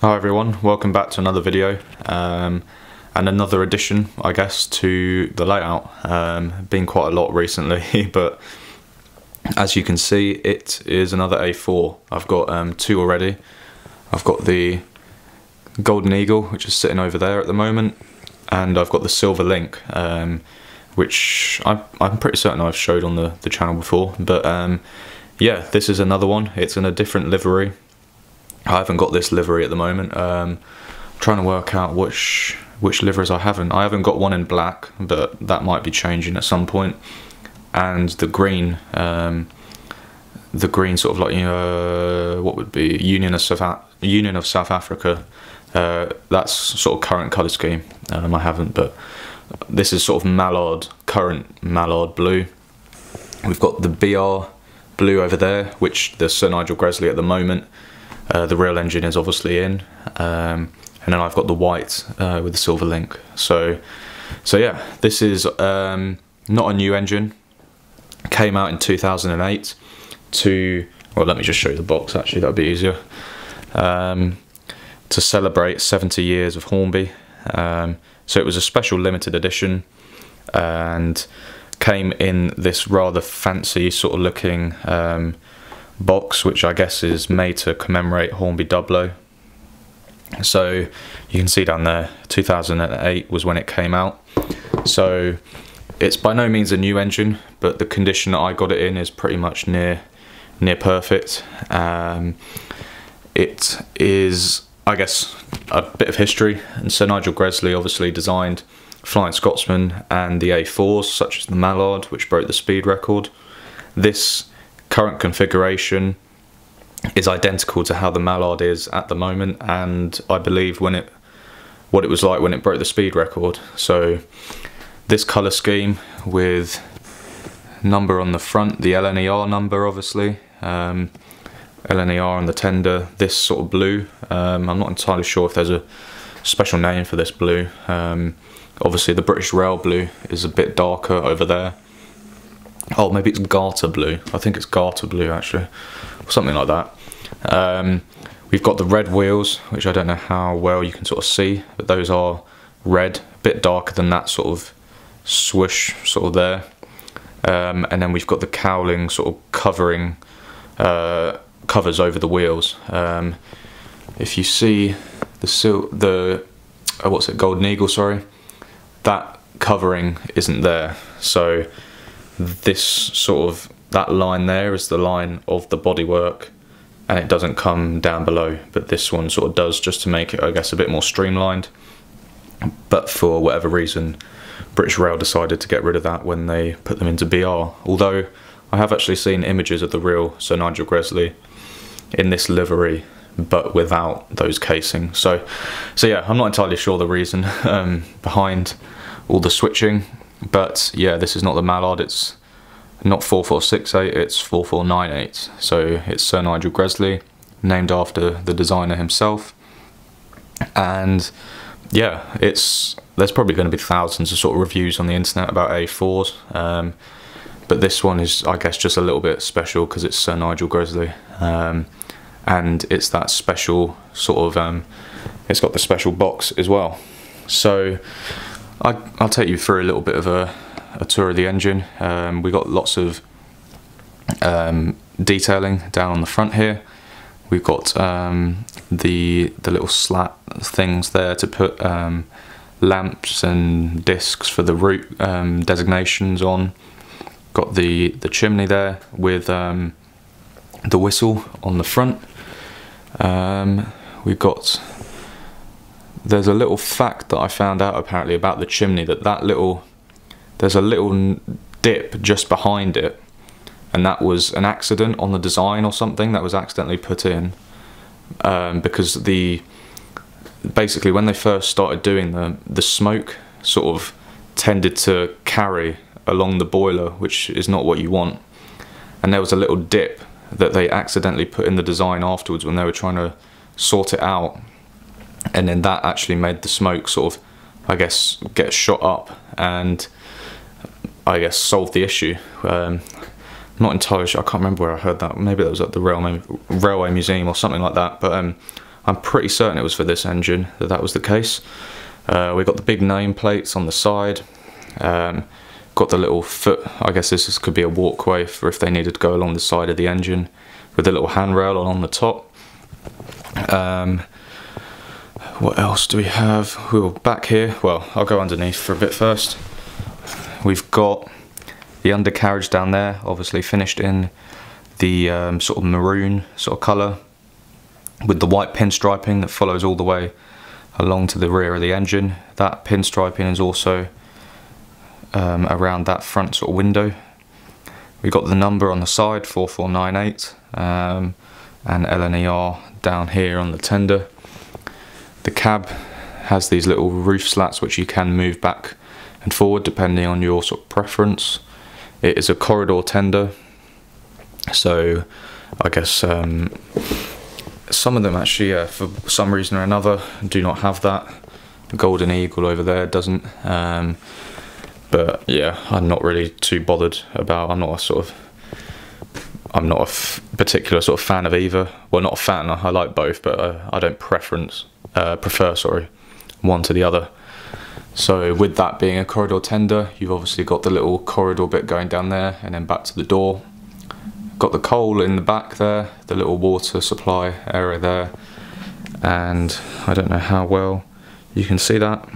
Hi everyone, welcome back to another video um, and another addition I guess to the layout. Um, been quite a lot recently but as you can see it is another A4. I've got um, two already. I've got the Golden Eagle which is sitting over there at the moment and I've got the Silver Link um, which I, I'm pretty certain I've showed on the, the channel before but um, yeah this is another one. It's in a different livery I haven't got this livery at the moment. Um, trying to work out which which liveries I haven't. I haven't got one in black, but that might be changing at some point. And the green, um, the green sort of like you know, what would be Union of South Union of South Africa. Uh, that's sort of current colour scheme. Um, I haven't, but this is sort of mallard, current mallard blue. We've got the BR blue over there, which the Sir Nigel Gresley at the moment uh, the real engine is obviously in, um, and then I've got the white uh, with the silver link. So, so yeah, this is um, not a new engine. Came out in 2008 to well, let me just show you the box. Actually, that'd be easier. Um, to celebrate 70 years of Hornby. Um, so it was a special limited edition, and came in this rather fancy sort of looking um, box, which I guess is made to commemorate Hornby Dublo. So you can see down there, 2008 was when it came out. So it's by no means a new engine, but the condition that I got it in is pretty much near near perfect. Um, it is, I guess, a bit of history. And Sir Nigel Gresley obviously designed Flying Scotsman and the A4s, such as the Mallard, which broke the speed record. This current configuration is identical to how the Mallard is at the moment and I believe when it what it was like when it broke the speed record. So this colour scheme with number on the front the LNER number obviously um, LNER on the tender this sort of blue um, I'm not entirely sure if there's a special name for this blue. Um, obviously the British Rail blue is a bit darker over there oh maybe it's garter blue. I think it's garter blue actually. Something like that. Um, we've got the red wheels which I don't know how well you can sort of see but those are red. A bit darker than that sort of swoosh sort of there. Um, and then we've got the cowling sort of covering uh, covers over the wheels. Um, if you see the sil the uh, what's it golden eagle sorry? That covering isn't there. So this sort of that line there is the line of the bodywork and it doesn't come down below but this one sort of does just to make it I guess a bit more streamlined. But for whatever reason British Rail decided to get rid of that when they put them into BR although I have actually seen images of the real Sir Nigel Gresley in this livery but without those casings so so yeah I'm not entirely sure the reason um, behind all the switching but yeah this is not the Mallard. It's not 4468 it's 4498 so it's Sir Nigel Gresley named after the designer himself. And yeah it's there's probably going to be thousands of sort of reviews on the internet about A4s um, but this one is I guess just a little bit special because it's Sir Nigel Gresley. Um, and it's that special sort of um, it's got the special box as well. So I, will take you through a little bit of a, a tour of the engine. Um, we got lots of um, detailing down on the front here. We've got um, the the little slat things there to put um, lamps and discs for the route um, designations on. Got the the chimney there with um, the whistle on the front. we've got there's a little fact that I found out apparently about the chimney that that little there's a little dip just behind it and that was an accident on the design or something that was accidentally put in um, because the basically when they first started doing the the smoke sort of tended to carry along the boiler which is not what you want. And there was a little dip that they accidentally put in the design afterwards when they were trying to sort it out and then that actually made the smoke sort of I guess get shot up and I guess solve the issue um, not entirely sure I can't remember where I heard that maybe that was at the railway, railway museum or something like that but um, I'm pretty certain it was for this engine that that was the case. Uh, we got the big name plates on the side. Um, got the little foot, I guess this could be a walkway for if they needed to go along the side of the engine with a little handrail on the top. What else do we have? We're back here. Well, I'll go underneath for a bit first. We've got the undercarriage down there, obviously finished in the um, sort of maroon sort of colour with the white pinstriping that follows all the way along to the rear of the engine. That pinstriping is also um, around that front sort of window. We've got the number on the side, 4498, um, and LNER down here on the tender. The cab has these little roof slats which you can move back and forward depending on your sort of preference. It is a corridor tender, so I guess um, some of them actually, uh, for some reason or another, do not have that. The Golden Eagle over there doesn't. Um, but yeah, I'm not really too bothered about. I'm not a sort of. I'm not a particular sort of fan of either. Well, not a fan. I like both, but uh, I don't preference uh, prefer sorry one to the other. So with that being a corridor tender, you've obviously got the little corridor bit going down there and then back to the door. Got the coal in the back there, the little water supply area there, and I don't know how well you can see that,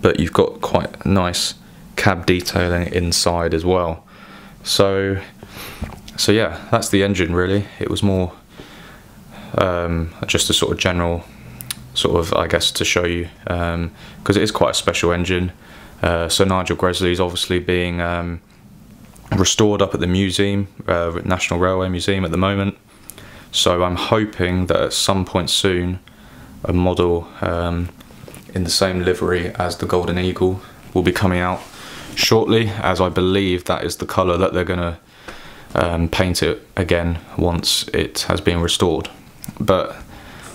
but you've got quite nice cab detailing inside as well. So, so yeah, that's the engine really. It was more um, just a sort of general, sort of I guess to show you because um, it is quite a special engine. Uh, so Nigel Gresley's obviously being um, restored up at the museum, uh, National Railway Museum at the moment. So I'm hoping that at some point soon, a model um, in the same livery as the Golden Eagle will be coming out shortly, as I believe that is the colour that they're going to um, paint it again once it has been restored. But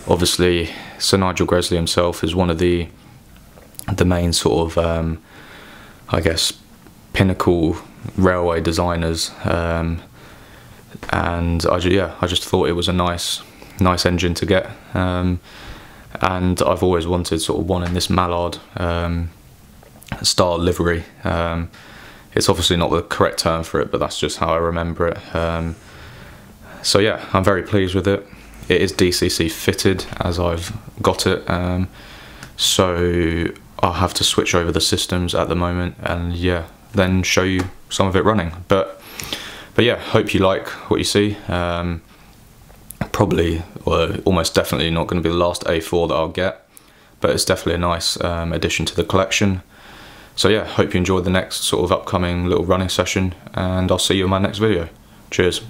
obviously, Sir Nigel Gresley himself is one of the the main sort of, um, I guess, pinnacle railway designers, um, and I yeah, I just thought it was a nice, nice engine to get, um, and I've always wanted sort of one in this mallard um, style livery. Um, it's obviously not the correct term for it, but that's just how I remember it. Um, so yeah, I'm very pleased with it. It is DCC fitted as I've got it, um, so I'll have to switch over the systems at the moment, and yeah, then show you some of it running. But but yeah, hope you like what you see. Um, probably, or almost definitely not going to be the last A4 that I'll get, but it's definitely a nice um, addition to the collection. So yeah, hope you enjoyed the next sort of upcoming little running session, and I'll see you in my next video. Cheers.